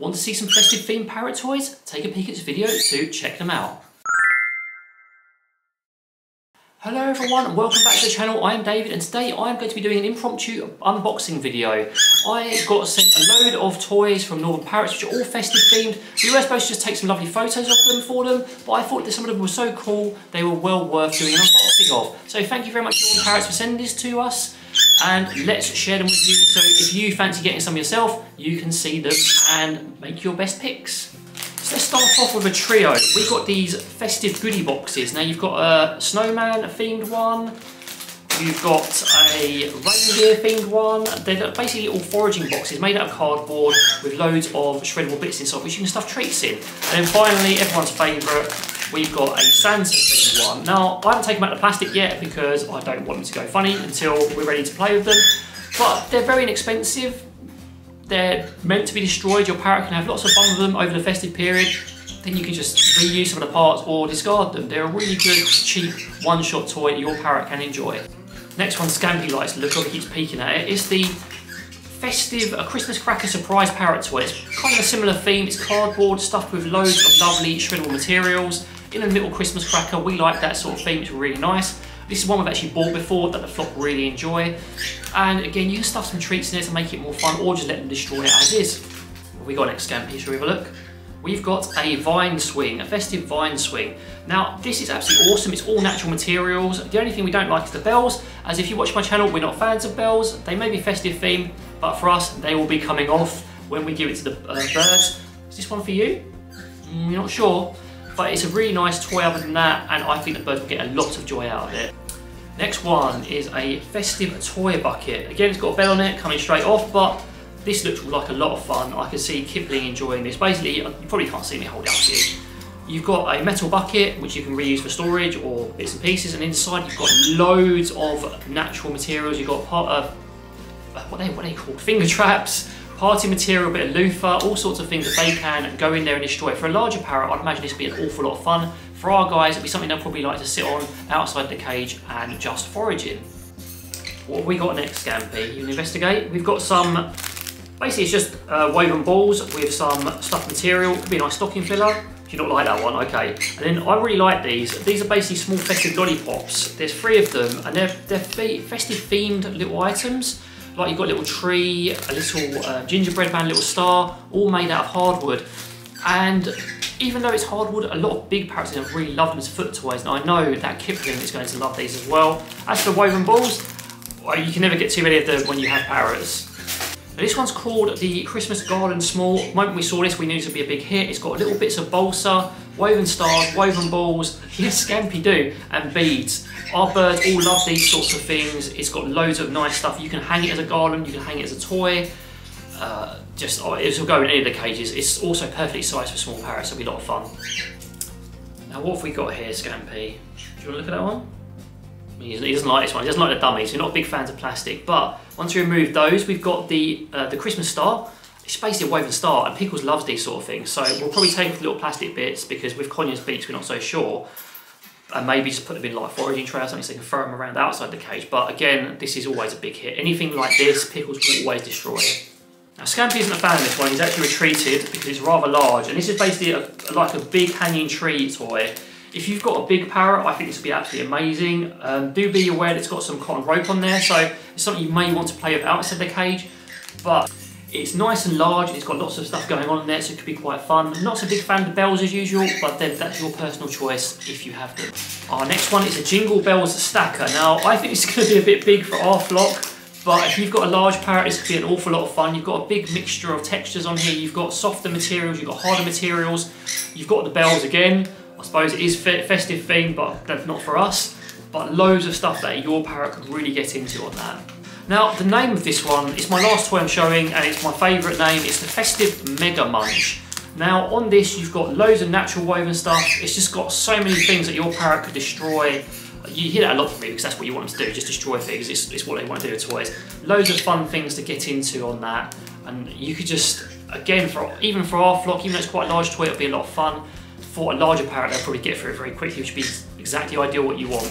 Want to see some festive themed parrot toys? Take a peek at this video to check them out. Hello everyone welcome back to the channel. I am David and today I am going to be doing an impromptu unboxing video. I got sent a load of toys from Northern Parrots which are all festive themed. We were supposed to just take some lovely photos of them for them but I thought that some of them were so cool they were well worth doing an unboxing of. So thank you very much Northern Parrots for sending this to us and let's share them with you. So if you fancy getting some yourself, you can see them and make your best picks. So let's start off with a trio. We've got these festive goodie boxes. Now you've got a snowman themed one, You've got a reindeer themed one. They're basically all foraging boxes made out of cardboard with loads of shreddable bits inside which you can stuff treats in. And then finally, everyone's favourite, we've got a Santa themed one. Now, I haven't taken them out of the plastic yet because I don't want them to go funny until we're ready to play with them. But they're very inexpensive. They're meant to be destroyed. Your parrot can have lots of fun with them over the festive period then you can just reuse some of the parts or discard them. They're a really good, cheap, one-shot toy that your parrot can enjoy. Next one, Scampy likes. Look he keeps peeking at it. It's the festive a Christmas cracker surprise parrot toy. It's kind of a similar theme. It's cardboard stuffed with loads of lovely shreddable materials. In a little Christmas cracker, we like that sort of theme. It's really nice. This is one we've actually bought before that the flock really enjoy. And again, you can stuff some treats in it to make it more fun or just let them destroy it as is. What we got next, Scampy? Shall we have a look? we've got a vine swing, a festive vine swing. Now, this is absolutely awesome. It's all natural materials. The only thing we don't like is the bells, as if you watch my channel, we're not fans of bells. They may be festive themed, but for us, they will be coming off when we give it to the uh, birds. Is this one for you? Mm, not sure, but it's a really nice toy other than that, and I think the birds will get a lot of joy out of it. Next one is a festive toy bucket. Again, it's got a bell on it coming straight off, but this looks like a lot of fun. I can see Kipling enjoying this. Basically, you probably can't see me hold it up here. You've got a metal bucket, which you can reuse for storage or bits and pieces, and inside you've got loads of natural materials. You've got part of, uh, what, are they, what are they called? Finger traps, party material, a bit of loofah, all sorts of things that they can go in there and destroy. For a larger parrot, I'd imagine this would be an awful lot of fun. For our guys, it'd be something they'll probably like to sit on outside the cage and just forage in. What have we got next, Scampy? You investigate. We've got some Basically, it's just uh, woven balls with some stuffed material. Could be a nice stocking filler. Do you not like that one? Okay. And then I really like these. These are basically small festive lollipops. There's three of them, and they're, they're festive themed little items. You've got a little tree, a little uh, gingerbread man, a little star, all made out of hardwood. And even though it's hardwood, a lot of big parrots have really loved them as foot toys. And I know that Kipling is going to love these as well. As for woven balls, well, you can never get too many of them when you have parrots. This one's called the Christmas Garland Small. The moment we saw this, we knew this would be a big hit. It's got little bits of balsa, woven stars, woven balls, yes, Scampy do, and beads. Our birds all love these sorts of things. It's got loads of nice stuff. You can hang it as a garland, you can hang it as a toy. Uh, just, oh, it will go in any of the cages. It's also perfectly sized for small parrots, it'll be a lot of fun. Now what have we got here, Scampy? Do you want to look at that one? He doesn't like this one. He doesn't like the dummies. We're not big fans of plastic. But once we remove those, we've got the uh, the Christmas star. It's basically a woven star, and Pickles loves these sort of things. So we'll probably take off little plastic bits because with conures beaks, we're not so sure. And maybe just put them in like foraging tray or something so they can throw them around outside the cage. But again, this is always a big hit. Anything like this, Pickles will always destroy it. Now Scampy isn't a fan of this one, he's actually retreated because it's rather large. And this is basically a, like a big hanging tree toy if you've got a big parrot, I think this will be absolutely amazing. Um, do be aware that it's got some cotton rope on there, so it's something you may want to play with outside the cage, but it's nice and large, it's got lots of stuff going on in there, so it could be quite fun. I'm not so big fan of bells as usual, but then that's your personal choice if you have them. Our next one is a Jingle Bells Stacker. Now, I think it's going to be a bit big for our flock, but if you've got a large parrot, going to be an awful lot of fun. You've got a big mixture of textures on here. You've got softer materials, you've got harder materials. You've got the bells again. I suppose it is festive theme, but that's not for us. But loads of stuff that your parrot could really get into on that. Now, the name of this one is my last toy I'm showing, and it's my favourite name. It's the Festive Mega Munch. Now, on this, you've got loads of natural woven stuff. It's just got so many things that your parrot could destroy. You hear that a lot from me because that's what you want them to do, just destroy things. It's, it's what they want to do with toys. Loads of fun things to get into on that. And you could just, again, for even for our flock, even though it's quite a large toy, it'll be a lot of fun for a larger parrot, they'll probably get through it very quickly, which would be exactly ideal what you want.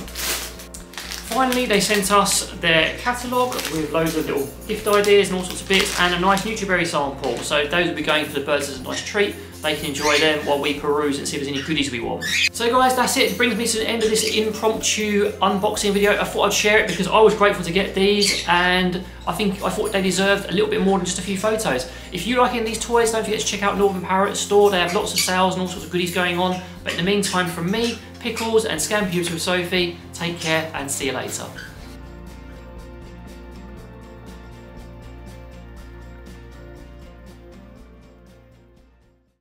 Finally, they sent us their catalogue with loads of little gift ideas and all sorts of bits, and a nice Nutriberry sample. So those will be going for the birds as a nice treat. They can enjoy them while we peruse and see if there's any goodies we want. So guys, that's it. it brings me to the end of this impromptu unboxing video. I thought I'd share it because I was grateful to get these, and I think I thought they deserved a little bit more than just a few photos. If you like any of these toys, don't forget to check out Northern Parrot store. They have lots of sales and all sorts of goodies going on. But in the meantime, from me, Pickles and Scampi with Sophie, take care and see you later.